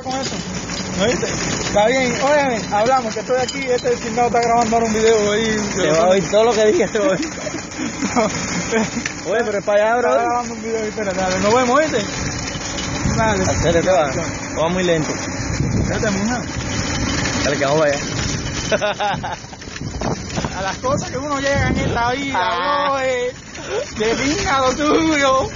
con eso. ¿No viste? Está bien, óyeme, hablamos, que estoy aquí, este chingado está grabando ahora un video ahí. Te va a oír todo lo que digas, te va a oír. Oye, pero es para allá, Está bro. grabando un video ahí, espérate, dale, nos vemos, ¿viste? Dale. Acércate, va. Va muy lento. Espérate, mija. Dale, que vamos allá. A las cosas que uno llega en esta vida, Ah. de pinga lo tuyo.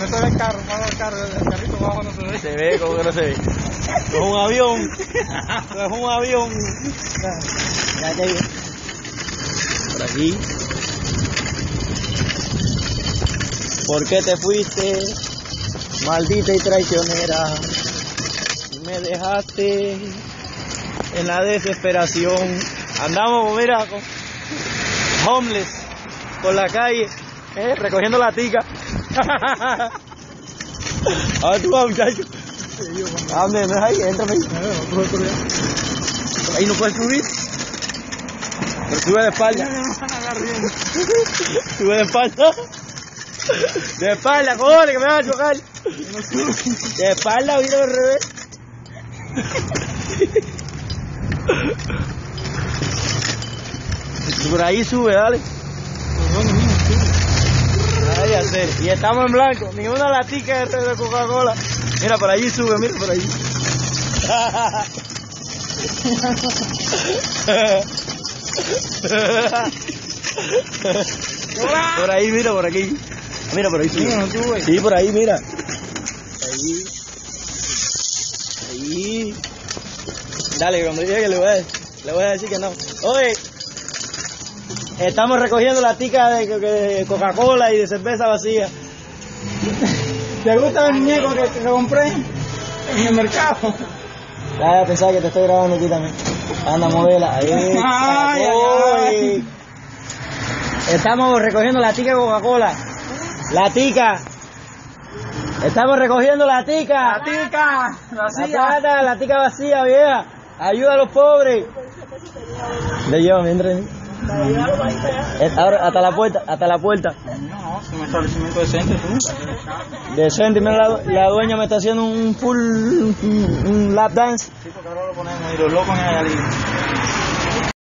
No ve el carro, no el carro, el carrito abajo no se ve. Como que no se ve. Es un avión. Es un avión. Por aquí. ¿Por qué te fuiste? Maldita y traicionera. Me dejaste en la desesperación. Andamos, mira, homeless por la calle, eh, recogiendo la tica. A ver tú vas, muchacho. Ah, ¿dónde? ¿No es ahí? Entrame ahí. Ahí no puedes subir. Pero sube de espalda. Sube de espalda. De espalda, corre, que me vas a chocar. De espalda, mira al revés. Por ahí sube, dale. Y estamos en blanco. Ni una latica de de Coca-Cola. Mira, por allí sube, mira por allí. por ahí, mira, por aquí. Mira, por ahí sube. Sí, por ahí, mira. Ahí. Ahí. Dale, cuando llegue le voy a, le voy a decir que no. Oye, estamos recogiendo la tica de, Coca-Cola y de cerveza vacía. ¿Te gusta el muñeco que, que compré en el mercado? Ya, pensaba que te estoy grabando aquí también. Anda, modela. Ahí. Ay. Estamos recogiendo la tica de Coca-Cola. La tica. Estamos recogiendo la tica. ¡La tica! La ¡Vacía! plata, la tica vacía, vieja. Ayuda a los pobres. Le Ahora, hasta la puerta, hasta la puerta. No, es un establecimiento decente, tú. Decente, mira, la, la dueña me está haciendo un full, un, un lap dance. Sí, porque ahora lo ponemos y los locos en allá